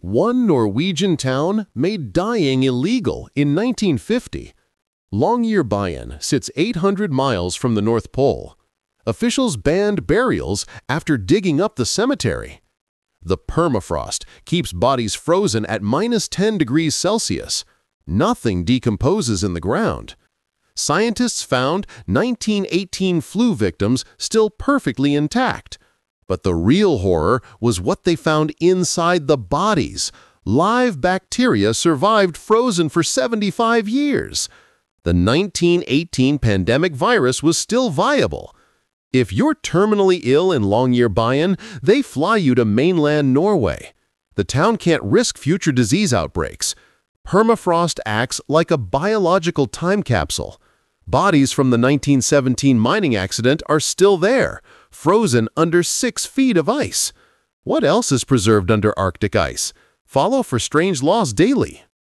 One Norwegian town made dying illegal in 1950. Longyearbyen sits 800 miles from the North Pole. Officials banned burials after digging up the cemetery. The permafrost keeps bodies frozen at minus 10 degrees Celsius. Nothing decomposes in the ground. Scientists found 1918 flu victims still perfectly intact. But the real horror was what they found inside the bodies. Live bacteria survived frozen for 75 years. The 1918 pandemic virus was still viable. If you're terminally ill in Longyearbyen, they fly you to mainland Norway. The town can't risk future disease outbreaks. Permafrost acts like a biological time capsule. Bodies from the 1917 mining accident are still there, frozen under six feet of ice. What else is preserved under Arctic ice? Follow for strange laws daily.